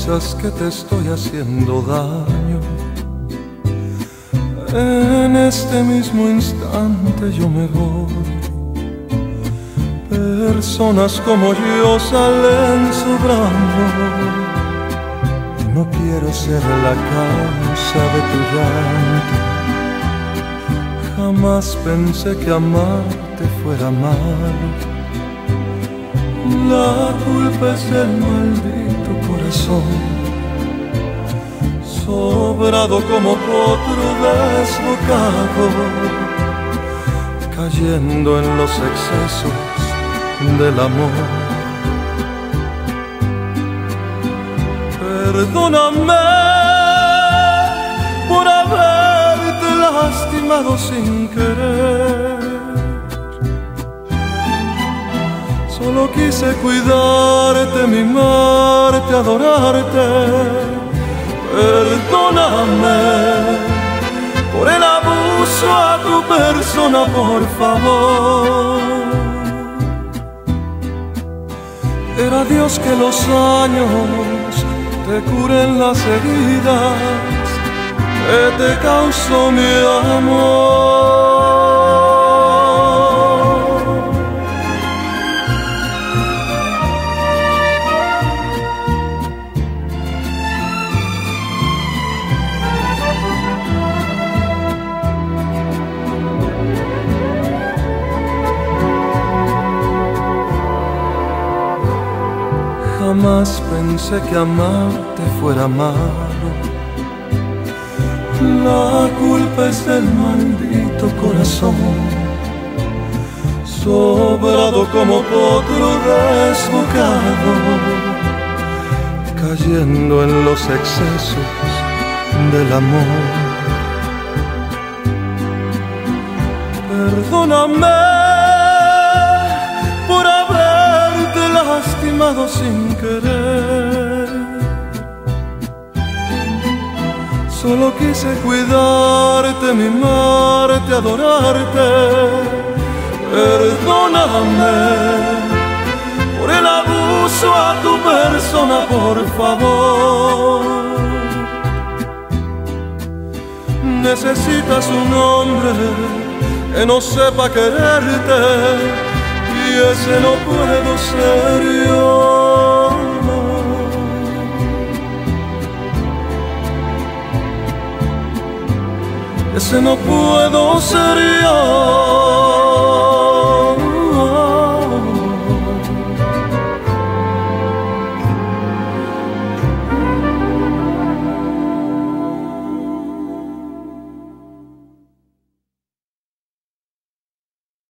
piensas que te estoy haciendo daño. En este mismo instante yo me voy. Personas como yo salen sobrando. No quiero ser la causa de tu llanto. Jamás pensé que amarte fuera malo la culpa es del maldito corazón, sobrado como potro desbocado, cayendo en los excesos del amor. Perdóname por haberte lastimado sin querer quise cuidarte, mimarte, adorarte. Perdóname por el abuso a tu persona, por favor. Era Dios que los años te curen las heridas que te causó mi amor. Jamás pensé que amarte fuera malo. La culpa es del maldito corazón, sobrado como potro desbocado, cayendo en los excesos del amor. Perdóname sin querer. Solo quise cuidarte, mimarte, adorarte. Perdóname por el abuso a tu persona, por favor. Necesitas un hombre que no sepa quererte y ese no puedo ser yo. ese no puedo ser yo.